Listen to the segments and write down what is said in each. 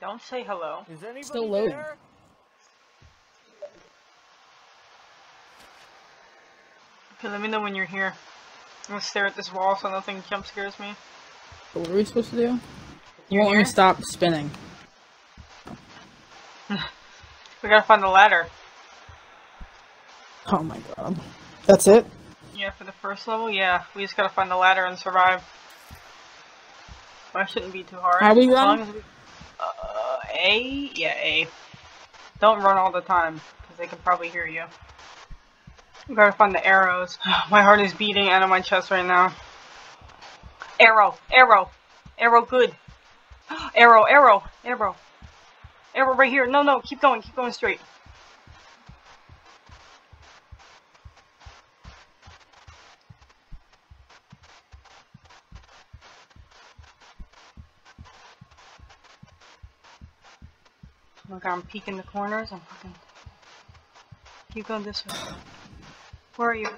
Don't say hello. Is anybody Still loading. there? Okay, let me know when you're here. I'm gonna stare at this wall so nothing jump scares me. What are we supposed to do? You You're me here? stop spinning. We gotta find the ladder. Oh my god. That's it? Yeah, for the first level, yeah. We just gotta find the ladder and survive. That shouldn't be too hard. How we as run? as we- Uh, A? Yeah, A. Don't run all the time, because they can probably hear you. We gotta find the arrows. my heart is beating out of my chest right now. Arrow! Arrow! Arrow, good! Arrow, arrow, arrow. Arrow right here. No, no, keep going, keep going straight. Oh god, I'm peeking the corners. I'm fucking. Keep going this way. Where are you?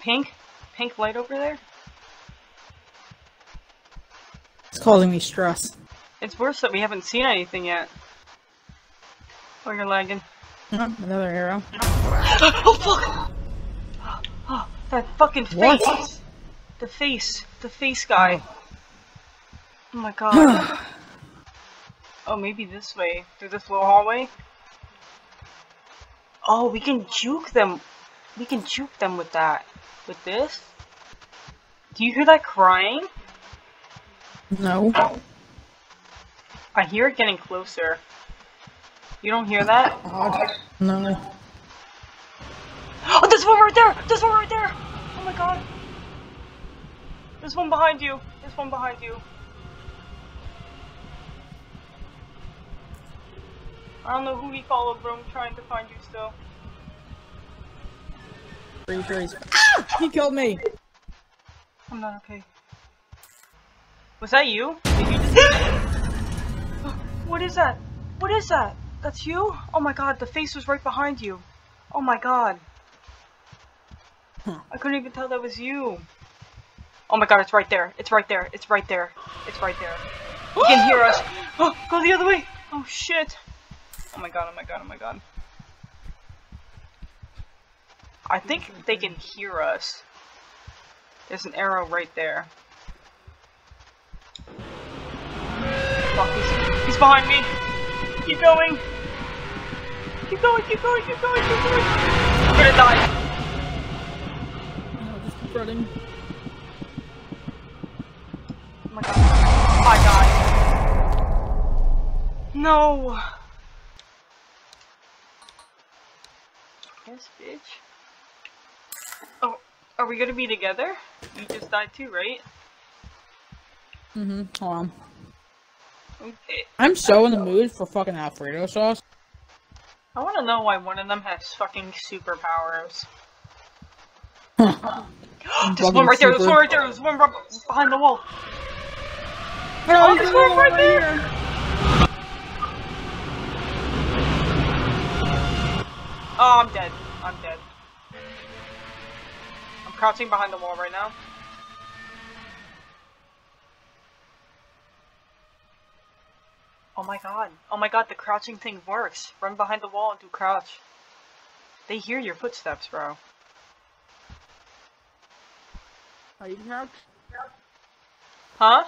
Pink? Pink light over there? It's causing me stress. It's worse that we haven't seen anything yet. Oh, you're lagging. Oh, another arrow. oh fuck! Oh, that fucking face! What? The face. The face guy. Oh my god. oh, maybe this way. Through this little hallway? Oh, we can juke them. We can juke them with that. With this? Do you hear that crying? No. I hear it getting closer. You don't hear that? God. No. Oh, there's one right there! There's one right there! Oh my god. There's one behind you. There's one behind you. I don't know who he followed, but I'm trying to find you still. Pretty sure he's- Ah! He killed me! I'm not okay. Was that you? You just... what is that? What is that? That's you? Oh my god, the face was right behind you. Oh my god. Huh. I couldn't even tell that was you. Oh my god, it's right there. It's right there. It's right there. It's right there. You can hear us. Oh, go the other way. Oh shit. Oh my god, oh my god, oh my god. I think they can hear us. There's an arrow right there. Fuck, he's, he's behind me. Keep going. Keep going, keep going, keep going, keep going. I'm gonna die. No, just keep running. Oh my god. My god. No. Yes, bitch. Oh, are we gonna be together? You just died too, right? Mm-hmm. Hold on. Okay. I'm so in the mood for fucking Alfredo sauce. I wanna know why one of them has fucking superpowers. Huh. There's one right there, there's one right there, there's one right behind the wall. Oh, there's one right there. Oh, I'm dead. I'm dead. I'm crouching behind the wall right now. Oh my god. Oh my god, the crouching thing works. Run behind the wall and do crouch. They hear your footsteps, bro. How do you crouch? Huh?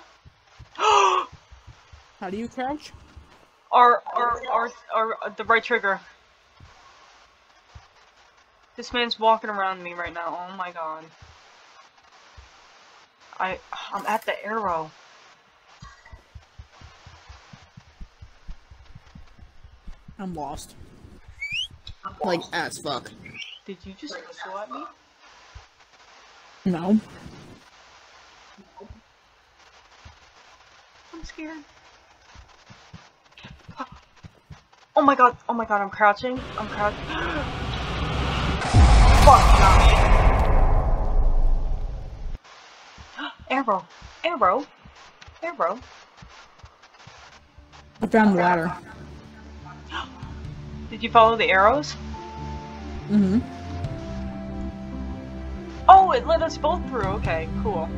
How do you crouch? or, or, or, or, the right trigger. This man's walking around me right now. Oh my god. I, I'm at the arrow. I'm lost. Like, as fuck. Did you just whistle at me? No. I'm scared. Oh my god, oh my god, I'm crouching. I'm crouching. Fuck. Arrow. Arrow. Arrow. I found the ladder. Did you follow the arrows? Mm-hmm. Oh, it led us both through. Okay, cool.